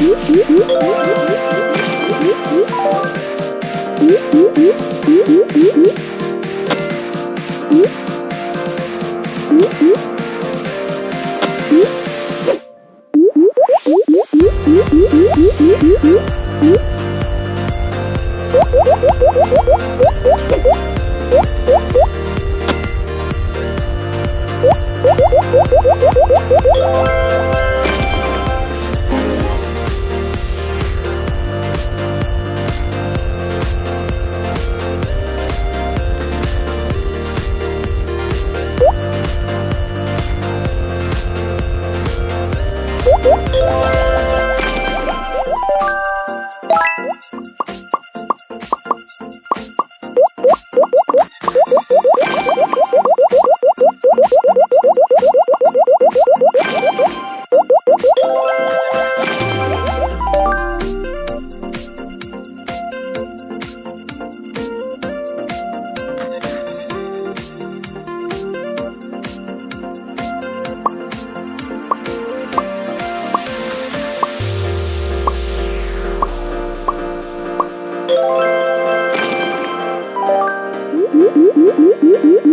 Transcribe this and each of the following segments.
Woo! Mm-hmm.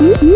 Woo!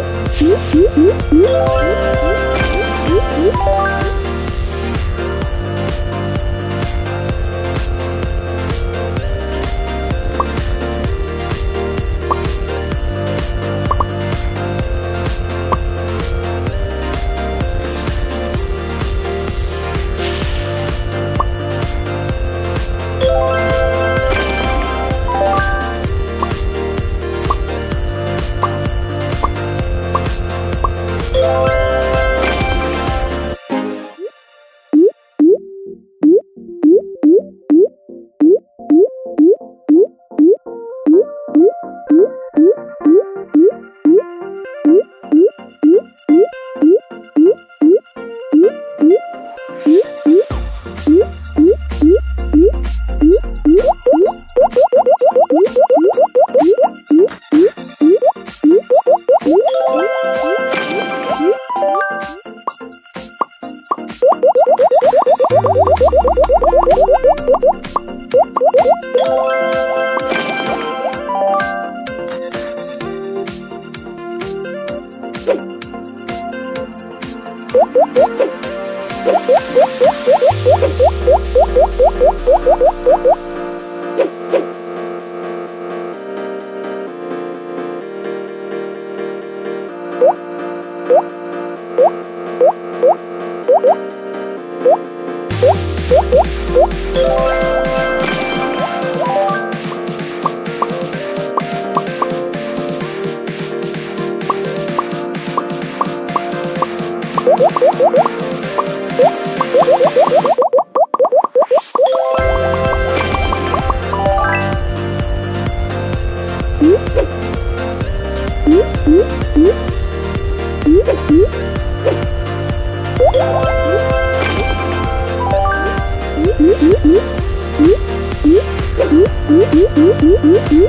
you.